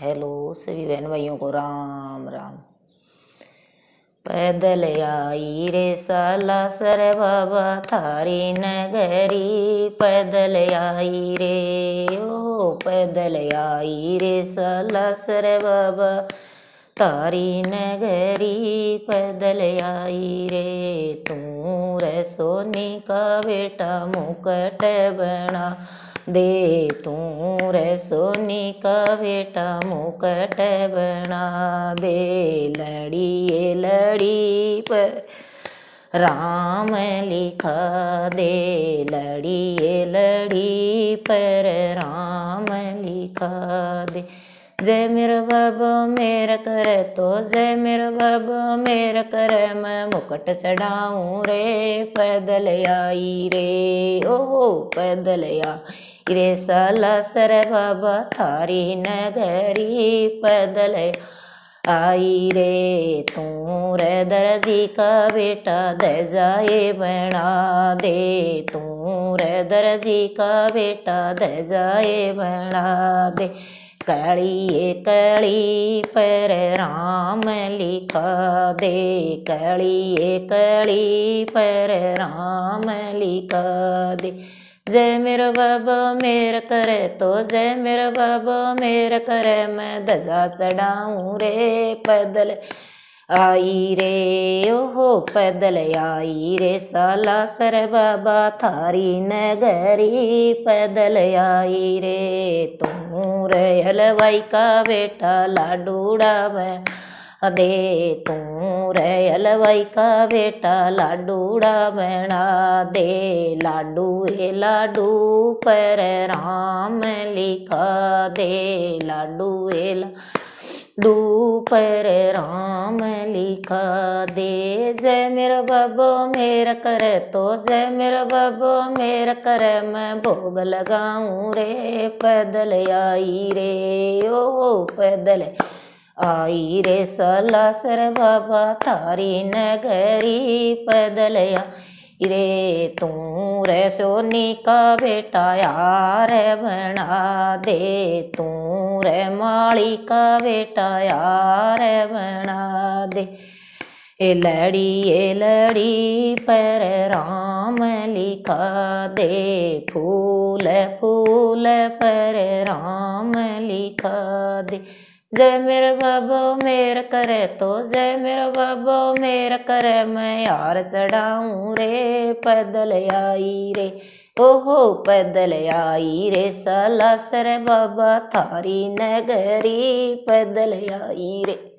Hello, सभी बहन भाइयों को राम राम। पैदल आई रे साला सर बाबा थारी नगरी। पैदल आई रे, ओ, पैदल आई रे साला सर बाबा तारी नगरी। पैदल आई रे, तू रे सोनी का बेटा मुकट बना। दे तू रे सोनी का बेटा मुकट बना दे। लड़िए लड़ी पर राम लिखा दे। लड़िए लड़ी पर राम लिखा दे। जय मेरा बाबा, मेरा कर तो जय मेरा बाबा, मेरा कर मैं मुकट चढ़ाऊं रे, पैदल आई रे। ओ पैदल आई रे साला सर बाबा, थारी नगरी पैदल आई रे। तू रे दर्जी का बेटा, दे जाए बना दे। तू रे दर्जी का बेटा, दे जाए बना दे। कड़ी कड़ी पर राम लिखा दे कड़ी कड़ी पर राम लिखा दे जय मेरा बाबा मेर करे तो जय मेरा बाबा मेर करे मैं दजा चढ़ाऊँ रे पैदल आई रे ओहो, पैदल आई रे साला सर बाबा थारी नगरी, पैदल आई रे तू रे हलवाई का बेटा, लाडूड़ा मैं। दे तू रे हलवाई का बेटा, लाडूड़ा बना दे लाडू, ए लाडू पर राम लिखा दे। लाडू, ए लाडू पर राम लिखा दे। जय मेरा बाबो, मेरा कर तो जय मेरा बाबो, मेरा कर मैं भोग लगाऊँ रे। पैदल आई रे, ओ पैदल आई रे। सलासर बाबा थारी नगरी पैदल आई रे तू रे सोनी का बेटा यार बना दे। तू रे माली का बेटा यार बना दे। ए लड़ी ए लड़ी, पर राम लिखा दे। फूल फूल, पर राम लिखा दे। जय मेरे बाबो, मेर करे तो जय मेरे बाबो, मेर करे मैं यार चढ़ाऊँ रे, पैदल आई रे। ओहो, पैदल आई रे सलासर बाबा, थारी नगरी, पैदल आई रे।